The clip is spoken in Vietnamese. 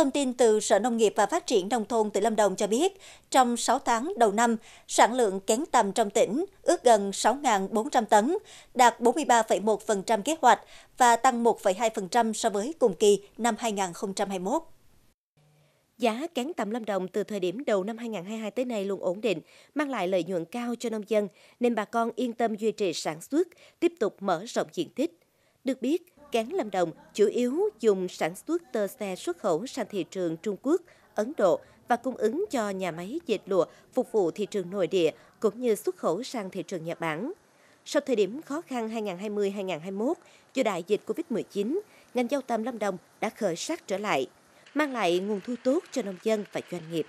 Thông tin từ Sở Nông nghiệp và Phát triển Nông thôn tỉnh Lâm Đồng cho biết, trong 6 tháng đầu năm, sản lượng kén tầm trong tỉnh ước gần 6.400 tấn, đạt 43,1% kế hoạch và tăng 1,2% so với cùng kỳ năm 2021. Giá kén tầm Lâm Đồng từ thời điểm đầu năm 2022 tới nay luôn ổn định, mang lại lợi nhuận cao cho nông dân, nên bà con yên tâm duy trì sản xuất, tiếp tục mở rộng diện tích. Được biết, Cán Lâm Đồng chủ yếu dùng sản xuất tơ xe xuất khẩu sang thị trường Trung Quốc, Ấn Độ và cung ứng cho nhà máy dệt lụa phục vụ thị trường nội địa cũng như xuất khẩu sang thị trường Nhật Bản. Sau thời điểm khó khăn 2020-2021 do đại dịch Covid-19, ngành dâu tằm Lâm Đồng đã khởi sắc trở lại, mang lại nguồn thu tốt cho nông dân và doanh nghiệp.